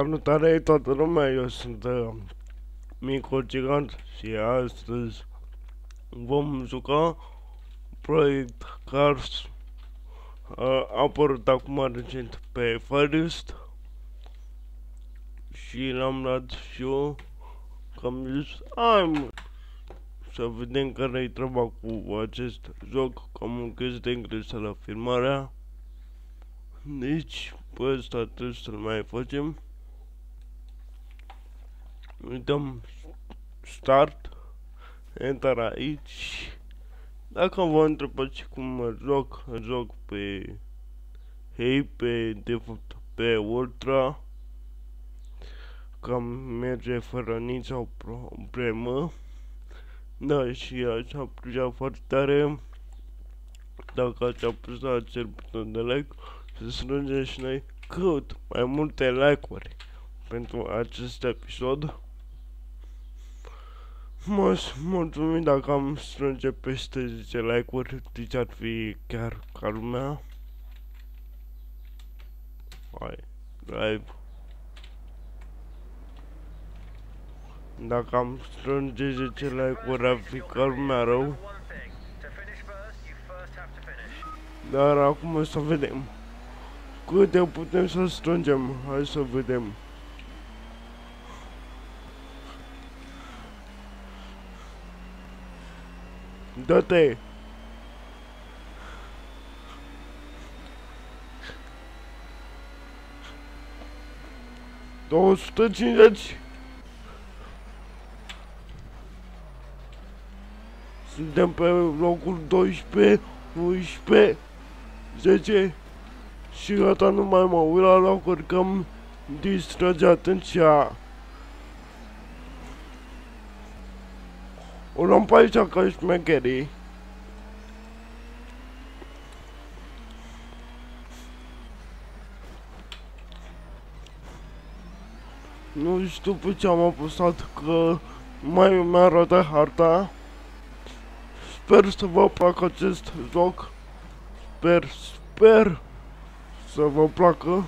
Salutare toată lumea, eu sunt uh, Mico Gigant și astăzi vom juca Project Cars. Uh, a apărut acum recent pe Firest și l-am luat și eu că am zis, hai să vedem care-i treaba cu acest joc, că am închis de engleză la filmarea. Deci, pe ăsta trebuie să-l mai facem dăm start, enter aici. Dacă vă întrebați cum mă joc, joc pe Hey, pe, de fapt, pe Ultra, cam merge fără nicio problemă. Da, și așa plăcea foarte tare. Dacă ați apăsat acel buton de like, să strângem și noi cât mai multe like-uri pentru acest episod. M-aș mulțumi dacă am strânge peste 10 like-uri, deci ar fi chiar ca lumea. Hai, drive. Dacă am strânge 10 like-uri, ar fi ca lumea rău. Dar acum să vedem. Câte putem să strângem? Hai să vedem. Dă-te! Două sute cincizeci. Suntem pe locul 12, 11, 10 și gata, nu mai mă uit la locuri că îmi distrage atenția. O luăm pe aici ca șmecherii. Nu știu pe ce am apăsat că mai mi arată harta. Sper să vă placă acest joc. Sper, sper să vă placă.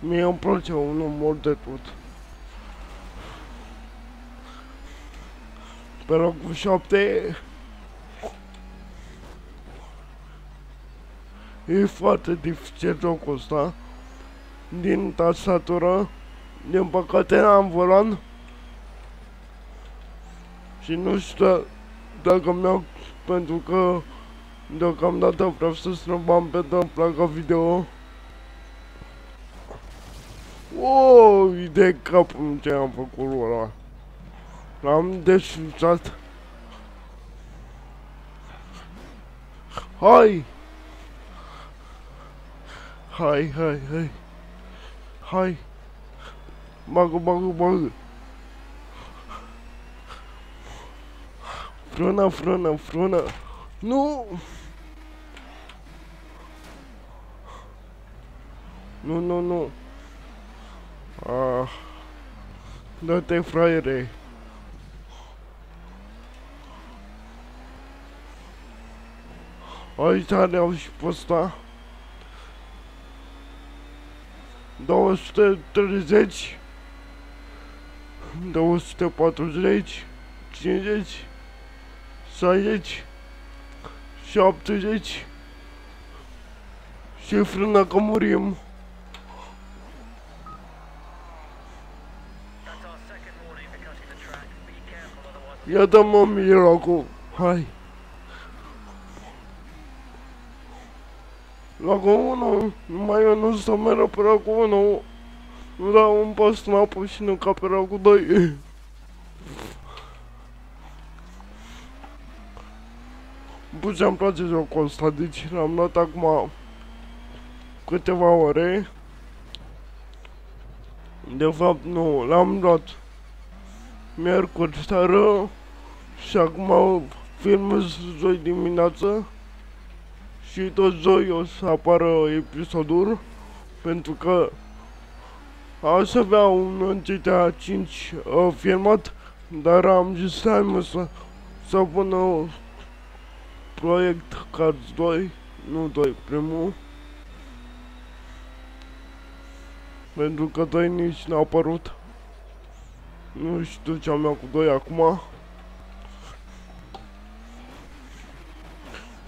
Mie îmi place un mult de tot. Pe locul 7 E foarte dificil jocul ăsta. Din tastatură Din păcate am volan. Și nu știu dacă mi-au Pentru că Deocamdată vreau să strâng bani pentru placa video. Wow, de capul ce am făcut ăla L-am deșuțat. Hai! Hai, hai, hai. Hai. Bagă, bagă, bagă. Frână, frână, frână. Nu! Nu, nu, nu. Ah. Dă-te, fraiere. Aici le-au și pe ăsta. 230 240 50 60 70 și frână că murim. Ia dă-mă miracul, hai. Locul 1, numai eu nu să merg pe locul 1. Nu dau un pas înapoi și nu ca pe locul 2. Bă, ce-mi place jocul ăsta, deci l-am luat acum câteva ore. De fapt, nu, l-am luat miercuri seară și acum filmez joi dimineață și tot joi o să apară episodul pentru că aș avea un GTA 5 uh, filmat dar am zis hai mă să, să pun uh, proiect Cars 2 nu 2 primul Pentru că doi nici n-au apărut. Nu știu ce am eu cu doi acum.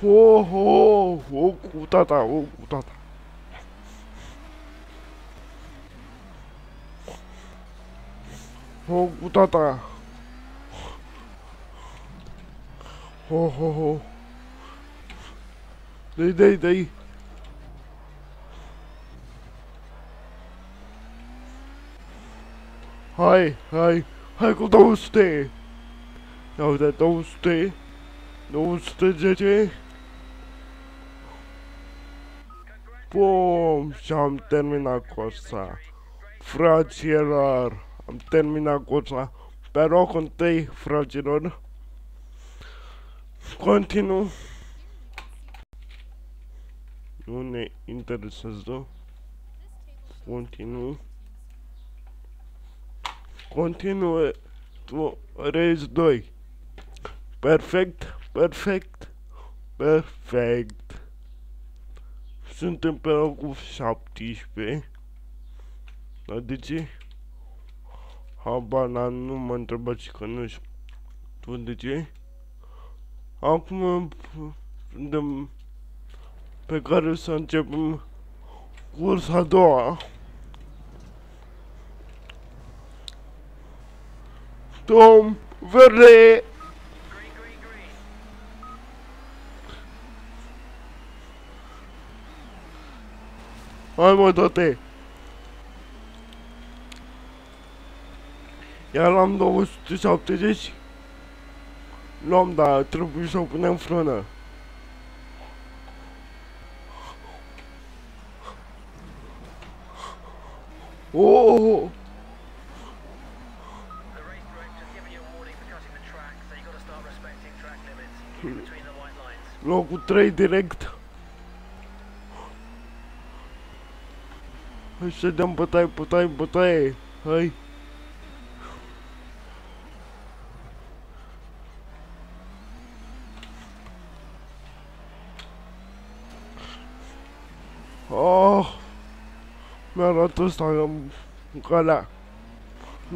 Oh, oh, oh, cu tata, oh, cu tata. Oh, cu tata. Oh, oh, oh. Dai, dai, dai. Hai, hai, hai cu 200. Ia uite, 200. 210. Bum, și am terminat cursa. Fraților, am terminat cursa. Pe locul întâi, fraților. Continu. Nu ne interesează. Continu. Continue. Tu, race 2. Perfect, perfect, perfect. Suntem pe locul 17. Dar de ce? Habar nu mă întrebați că nu știu. Tu de ce? Acum suntem pe care să începem cursa a doua. Tom verde! Hai mă, toate! Iar am 270 Luăm, dar trebuie să o punem frână. Oh! Locul 3 direct. Hai să dăm bătaie, bătaie, bătaie. Hai. Oh, mi-arată ăsta în calea.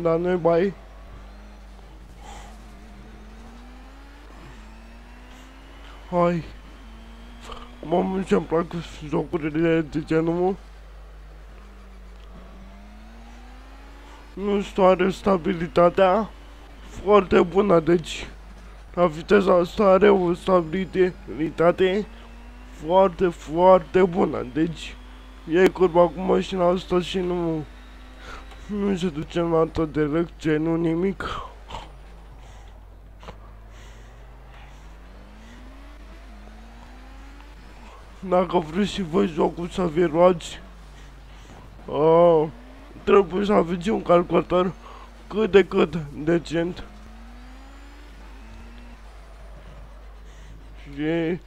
Dar nu-i bai. Hai. Mamă, ce-mi plac jocurile de genul, Nu știu, are stabilitatea foarte bună, deci la viteza asta are o stabilitate foarte, foarte bună. Deci, e curba cu mașina asta și nu, nu se duce în altă direcție, nu nimic. Dacă vreți și voi jocul să vi luați, uh, trebuie să aveți un calculator cât de cât decent. Și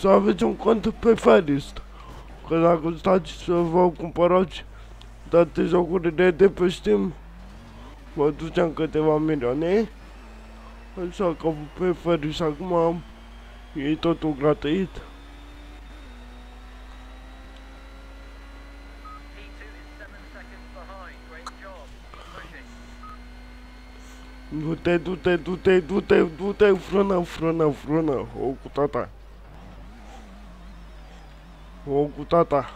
să aveți un cont pe Ferist. Că dacă stați să vă cumpărați toate jocurile de pe Steam, vă duceam câteva milioane. Așa că pe Ferist acum e totul gratuit. Du-te, du-te, du-te, du-te, du-te, frână, frână, frână, o cu tata. O cu tata.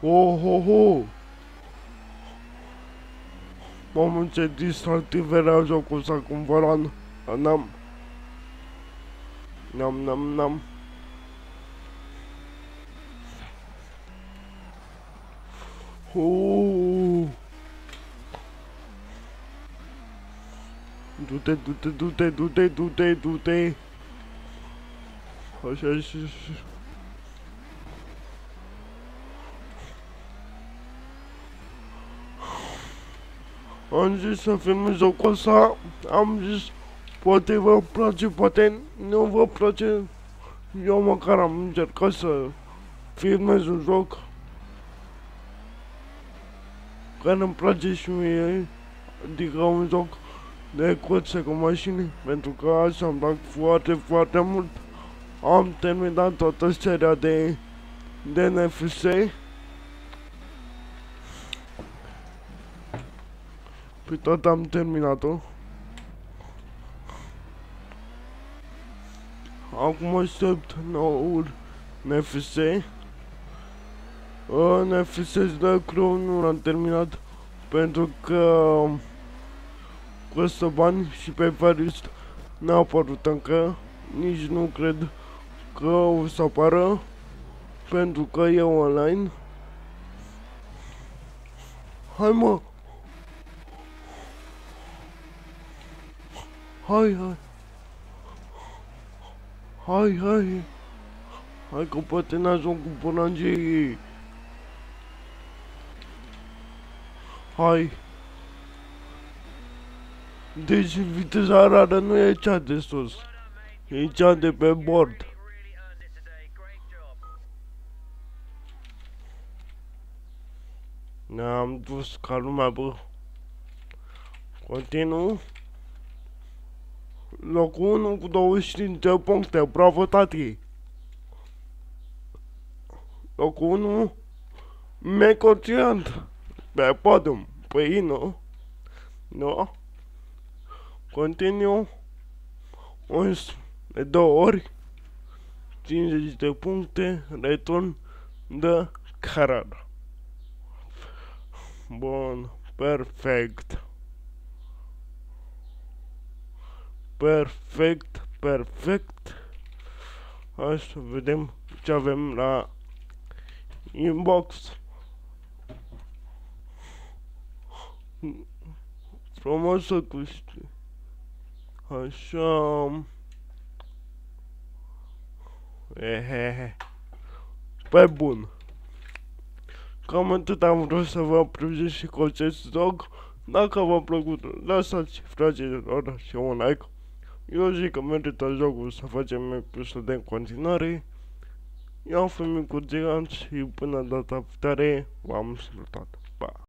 Oh, ho, ho. Mamă, ce distractiv era jocul ăsta cumpărat. N-am. N-am, n-am, n-am. Oh. Du-te, du-te, du-te, du-te, du-te, du-te. Zis să filmez jocul ăsta, am zis, poate vă place, poate nu vă place. Eu măcar am încercat să filmez un joc care îmi place și de coțe cu mașini, pentru că așa îmi plac foarte, foarte mult. Am terminat toată seria de, de NFS. Păi tot am terminat-o. Acum aștept noul NFC. Uh, NFS de Crow nu l-am terminat pentru că costă bani și pe Farist n-a apărut încă. Nici nu cred că o să apară pentru că e online. Hai mă! Hai, hai! Hai, hai! Hai că poate n-ajung cu pânangii! Hai! Deci viteza rară nu e cea de sus, e cea de pe bord. Ne-am dus ca lumea, bă. Continuu. Locul 1 cu 25 de puncte, bravo tati. Locul 1, Mecociant, pe podium, păi nu, nu. Continuu, 11 de două ori, 50 de puncte, return de Carrara. Bun, perfect. Perfect, perfect. Hai să vedem ce avem la inbox. Frumos să câștig. Așa. Ehehe. Pe bun. Cam atât am vrut să vă privesc și cu acest vlog. Dacă v-a plăcut, lăsați fraților și un like. Eu zic că merită jocul să facem episode în continuare. Eu am fost Micu Gigant și până data viitoare v-am salutat. Pa!